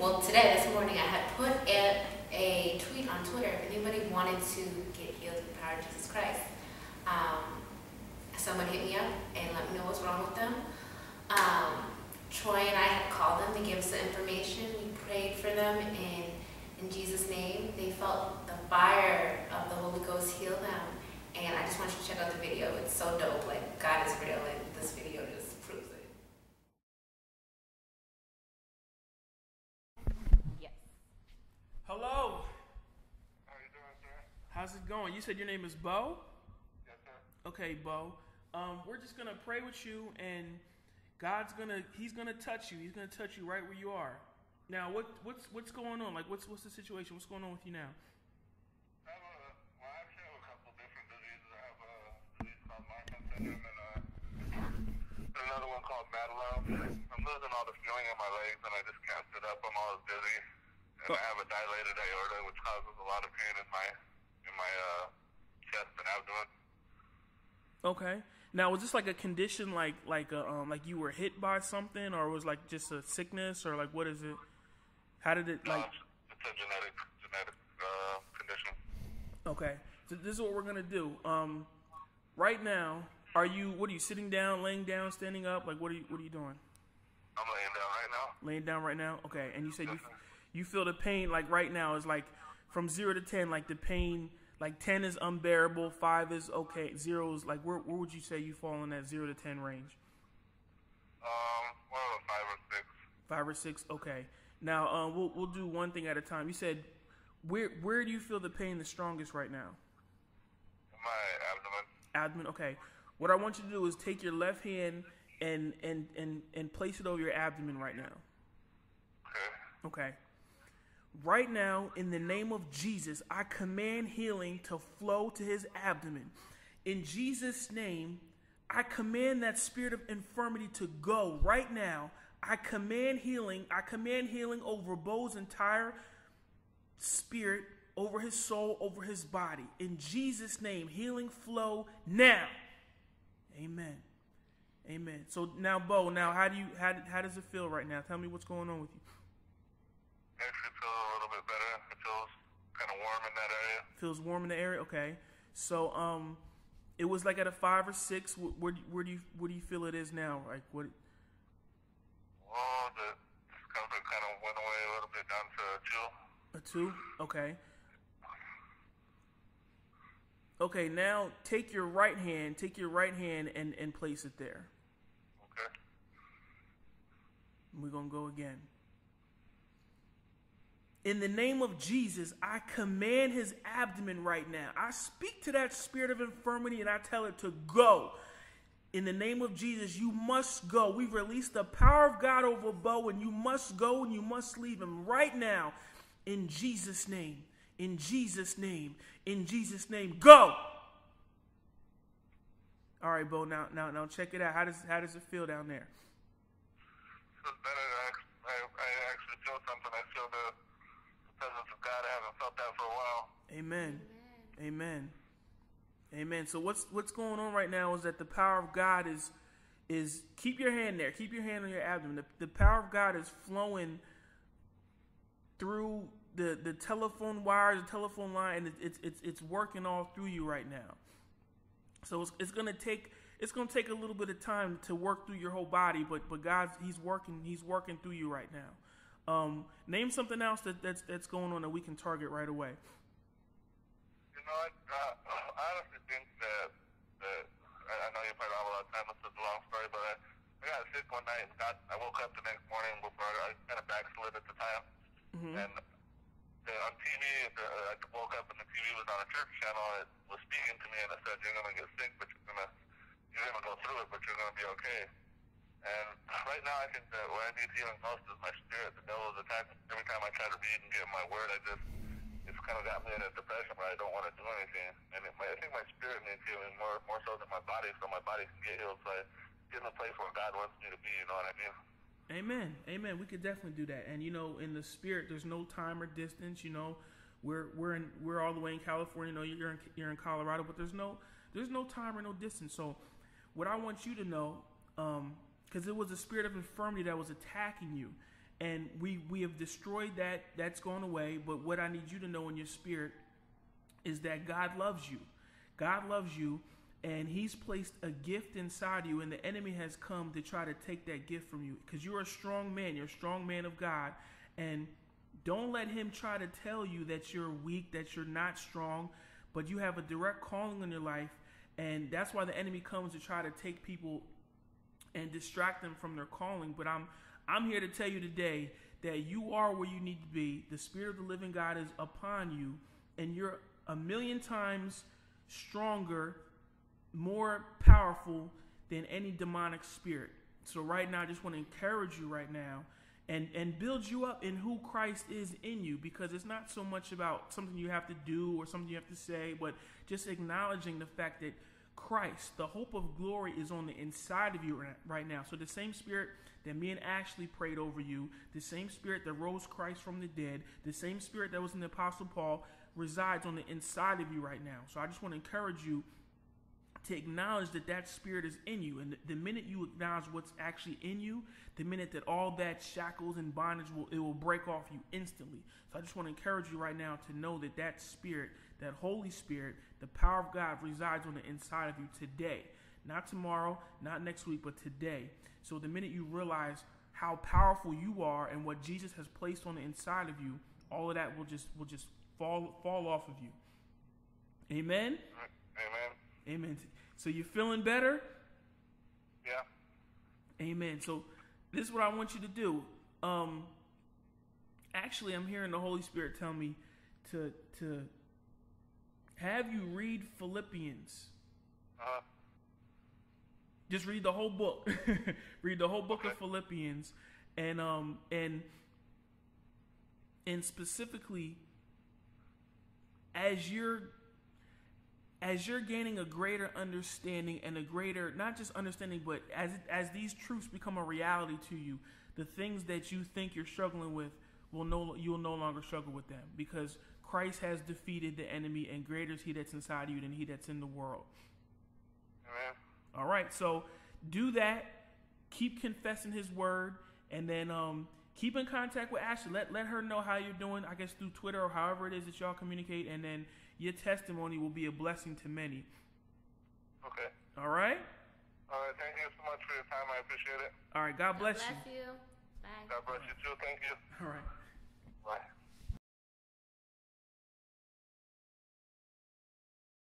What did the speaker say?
well, today, this morning, I had put a, a tweet on Twitter if anybody wanted to get healed through the power of Jesus Christ. Um, someone hit me up and let me know what's wrong with them. Um, Troy and I had called them to give us the information. We prayed for them, and in Jesus' name, they felt the fire of the Holy Ghost heal them. And I just want you to check out the video. It's so dope. Like, God is real, in this video Hello. How you doing, sir? How's it going? You said your name is Bo? Yes, sir. Okay, Bo. Um, we're just gonna pray with you, and God's gonna He's gonna touch you. He's gonna touch you right where you are. Now, what what's what's going on? Like, what's what's the situation? What's going on with you now? I have a, well, I actually have a couple different diseases. I have a disease called Marfan syndrome and uh, another one called Madelung. I'm losing all the feeling in my legs and I just can't sit up. I'm always dizzy. And. I have a dilated aorta, which causes a lot of pain in my in my uh, chest and abdomen. Okay. Now, was this like a condition, like like a, um like you were hit by something, or was like just a sickness, or like what is it? How did it like? it's, it's a genetic genetic uh, condition. Okay. So this is what we're gonna do. Um, right now, are you? What are you sitting down, laying down, standing up? Like what are you? What are you doing? I'm laying down right now. Laying down right now. Okay. And you said you you feel the pain like right now is like from zero to ten. Like the pain, like ten is unbearable, five is okay, zero is like where where would you say you fall in that zero to ten range? Um, the five or six. Five or six. Okay. Now uh, we'll we'll do one thing at a time. You said where where do you feel the pain the strongest right now? My abdomen. abdomen. Okay. What I want you to do is take your left hand and and and and place it over your abdomen right now. Okay. Okay. Right now, in the name of Jesus, I command healing to flow to his abdomen. In Jesus' name, I command that spirit of infirmity to go right now. I command healing. I command healing over Bo's entire spirit, over his soul, over his body. In Jesus' name, healing flow now. Amen. Amen. So now, Bo, now how do you how, how does it feel right now? Tell me what's going on with you. Feels a little bit better. It feels kind of warm in that area. Feels warm in the area. Okay. So um, it was like at a five or six. Wh- Where do- where do you where do you feel it is now? Like what? Well, the discomfort kind of went away a little bit down to a two. A two? Okay. Okay, now take your right hand, take your right hand and, and place it there. Okay. We're going to go again. In the name of Jesus, I command his abdomen right now. I speak to that spirit of infirmity and I tell it to go. In the name of Jesus, you must go. We release the power of God over Bo, and you must go and you must leave him right now. In Jesus' name. In Jesus' name. In Jesus' name. Go. All right, Bo. Now, now, now, check it out. How does how does it feel down there? Feels better. I, I, I actually feel something. I feel the, God. I haven't felt that for a while. Amen. Amen. Amen. So what's what's going on right now is that the power of God is is keep your hand there. Keep your hand on your abdomen. The, the power of God is flowing through the the telephone wires, the telephone line, and it, it's it's it's working all through you right now. So it's, it's gonna take it's gonna take a little bit of time to work through your whole body, but but God's He's working He's working through you right now. Um, name something else that, that's that's going on that we can target right away. You know, I, uh, I honestly think that, that I, know you probably have a lot of time. This is a long story, but I, I got sick one night and got, I woke up the next morning before I kind of backslid at the time. And the, on TV, the, I woke up and the TV was on a church channel it was speaking to me and it said, you're going to get sick, but you're going to, you're going to go through it, but you're going to be okay. And right now, I think that what I need healing most is my spirit. The devil is attacking. Every time I try to read and get my word, I just, it's kind of got me in a depression where I don't want to do anything. And it, my, I think my spirit needs healing more, more so than my body, so my body can get healed. So I get in a place where God wants me to be. You know what I mean? Amen. Amen. We could definitely do that. And you know, in the spirit, there's no time or distance. You know, we're we're in we're all the way in California. You know, you're in you're in Colorado, but there's no there's no time or no distance. So, what I want you to know, um, because it was a spirit of infirmity that was attacking you, and we we have destroyed that. That's gone away. But what I need you to know in your spirit is that God loves you. God loves you, and He's placed a gift inside you, and the enemy has come to try to take that gift from you because you're a strong man. You're a strong man of God, and don't let him try to tell you that you're weak, that you're not strong, but you have a direct calling in your life. And that's why the enemy comes to try to take people and distract them from their calling. But I'm I'm here to tell you today that you are where you need to be. The spirit of the living God is upon you, and you're a million times stronger, more powerful than any demonic spirit. So right now, I just want to encourage you right now and and build you up in who Christ is in you because it's not so much about something you have to do or something you have to say but just acknowledging the fact that Christ. The hope of glory is on the inside of you right now. So the same spirit that me and Ashley prayed over you the same spirit that rose Christ from the dead the same spirit that was in the apostle Paul resides on the inside of you right now. So I just want to encourage you to acknowledge that that spirit is in you. And the, minute you acknowledge what's actually in you, the minute that all that shackles and bondage will it will break off you instantly. So I just want to encourage you right now to know that that spirit, that Holy Spirit, the power of God resides on the inside of you today. Not tomorrow, not next week, but today. So the minute you realize how powerful you are and what Jesus has placed on the inside of you, all of that will just will just fall fall off of you. Amen. Amen. Amen. So you feeling better? Yeah. Amen. So this is what I want you to do. Um actually I'm hearing the Holy Spirit tell me to to have you read Philippians. Uh-huh. Just read the whole book. read the whole book okay. of Philippians and um and and specifically as you're as you're gaining a greater understanding and a greater not just understanding but as as these truths become a reality to you the things that you think you're struggling with will no you'll no longer struggle with them because Christ has defeated the enemy and greater is he that's inside you than he that's in the world. Amen. All right, so do that. Keep confessing his word and then um keep in contact with Ashley. Let let her know how you're doing, I guess through Twitter or however it is that y'all communicate and then your testimony will be a blessing to many. Okay. All right? All right. Thank you so much for your time. I appreciate it. All right. God bless, God bless you. Bye. God bless you too. Thank you. you. All right.